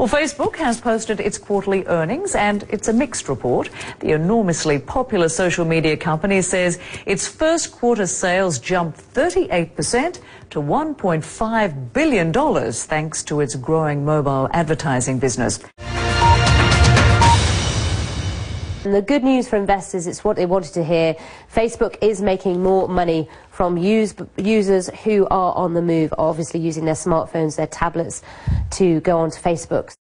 Well, Facebook has posted its quarterly earnings and it's a mixed report. The enormously popular social media company says its first quarter sales jumped 38% to $1.5 billion thanks to its growing mobile advertising business. And the good news for investors, it's what they wanted to hear. Facebook is making more money from use, users who are on the move, obviously using their smartphones, their tablets to go onto Facebook.